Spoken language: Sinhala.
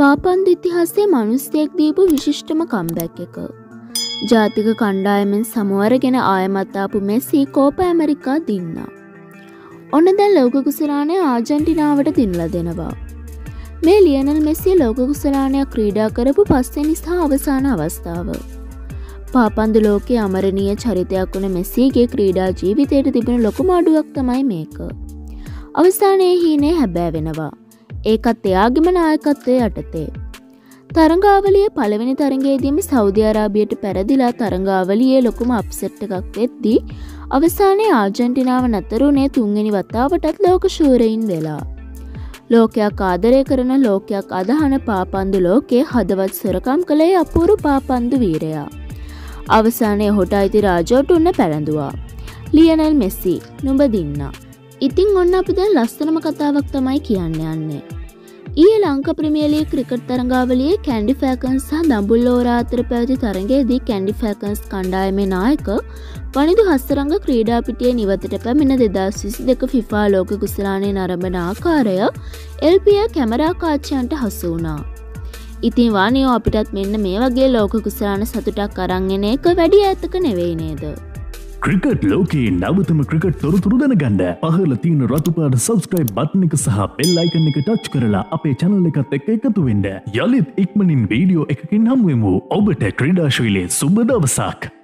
පාපන්දු ඉතිහාසේ මනුස්්‍යයෙක් දීපු විශිෂ්ටම කම්බැක් එක. ජාතික කණ්ඩායමෙන් සමුවරගෙන ආයමත්තාපු මෙසී කෝප ඇමරිකා දින්නා. ඔන්න දැන් ලෝකකුසලානය ආජන්ටිනාවට දිනල දෙනවා. මේ ලියනල් මෙසේ ලෝකකුසලානයක් ක්‍රීඩා කරපු පස්සෙ නිසා අවසාන අවස්ථාව. පාපන්දු ලෝකයේ අමරණීය චරිතයක් වන මෙසීගේ ක්‍රීඩා ජීවිතයට තිබෙන ලොකුමාඩුවක් තමයි මේක. අවස්ථානයේ හීනේ හැබෑ වෙනවා. ඒකත් එයාගෙම නායකත්වය යටතේ. තරංගාවලිය පළවෙනි තරගේදීම සෞධ අරාබියට පැරදිලා තරංගාවලියේ ලොකුම අප්සෙට් එකක් වෙද්දී අවසානයේ ආජන්ටිනාව නතරුණේ තුන්ගනි වතාවටත් ලෝක ශූරයින් වෙලා. ලෝකයක් ආදරය කරන ලෝකයක් අදහන පාපන්දු ලෝකයේ හදවත් සොරකම් කළේ අපූරු පාපන්දු වීරයා. අවසානය හොට අයිති රාජෝට උන්න පැළඳවා. ලියනල් මෙස්සි නුඹ දින්නා. ඉතිං ඔන්න අපි දැන් ලස්සනම කතාවක් තමයි කියන්න යන්නේ. ඊය ලංක ප්‍රමියලේ ක්‍රිකට් තරඟාවලියේ කැන්ඩි ෆෑකන්ස් සහ දඹුල්ලෝරා අතර පැවති තරගේදී කැන්ඩි ෆෑකන්ස් කණ්ඩායමේ නායක පනිදු හස්තරංග ක්‍රීඩාපිටිය නිවතට පැමිණ දෙදස් විසි දෙක ෆිෆා ලෝක කුසලානය නරඹන ආකාරය එල්පිය කැමරා කාච්චයන්ට හසු වුණා. ඉතින් වානයෝ අපිටත් මෙන්න මේ වගේ ලෝක කුසලාන සතුටක් අරංගෙන එක වැඩි ඇත්තක නෙවෙයි නේද. ක්‍රිකට් ලෝකයේ නවතම ක්‍රිකට් තොරතුරු දැනගන්න. පහල තියෙන රතුපාට සබස්ක්‍රයිබ් බට්න එක සහ පෙල්ලයිකන්න එක ටච් කරලා අපේ චනල එකත් එක්ක එකතුවෙන්ඩ යළිත් ඉක්මනින් වීඩියෝ එකකින් හමුවමු ඔබට ක්‍රඩාශීලේ සුබ දවසක්.